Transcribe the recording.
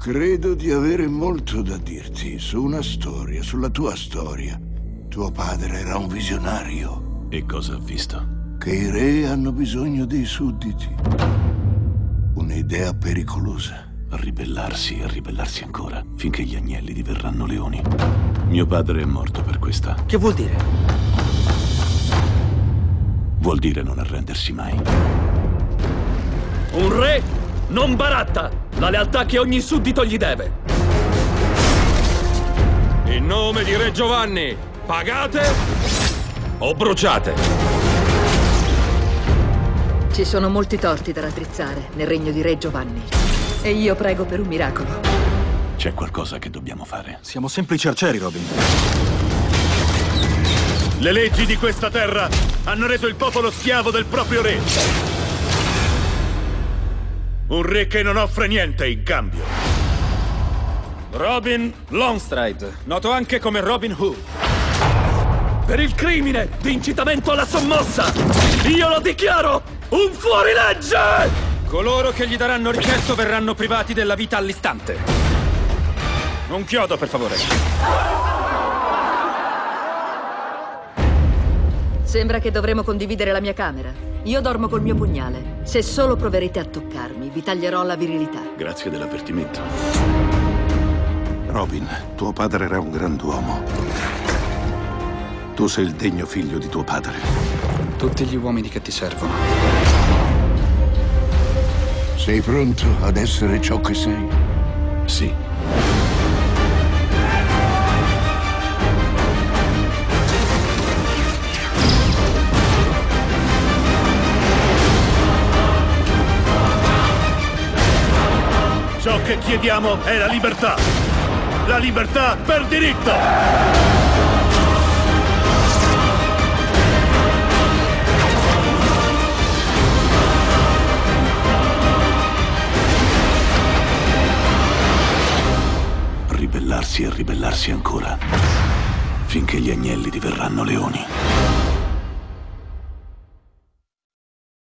Credo di avere molto da dirti su una storia, sulla tua storia. Tuo padre era un visionario. E cosa ha visto? Che i re hanno bisogno dei sudditi. Un'idea pericolosa. A ribellarsi e a ribellarsi ancora, finché gli agnelli diverranno leoni. Mio padre è morto per questa. Che vuol dire? Vuol dire non arrendersi mai. Un re non baratta la lealtà che ogni suddito gli deve. In nome di Re Giovanni, pagate o bruciate. Ci sono molti torti da raddrizzare nel regno di Re Giovanni. E io prego per un miracolo. C'è qualcosa che dobbiamo fare. Siamo semplici arcieri, Robin. Le leggi di questa terra hanno reso il popolo schiavo del proprio re. Un re che non offre niente in cambio. Robin Longstride, noto anche come Robin Hood. Per il crimine di incitamento alla sommossa, io lo dichiaro un fuorilegge! Coloro che gli daranno richiesto verranno privati della vita all'istante. Un chiodo, per favore. Sembra che dovremo condividere la mia camera. Io dormo col mio pugnale. Se solo proverete a toccarmi, vi taglierò la virilità. Grazie dell'avvertimento. Robin, tuo padre era un grand'uomo. Tu sei il degno figlio di tuo padre. Tutti gli uomini che ti servono. Sei pronto ad essere ciò che sei? Sì. Ciò che chiediamo è la libertà. La libertà per diritto. Ribellarsi e ribellarsi ancora, finché gli agnelli diverranno leoni.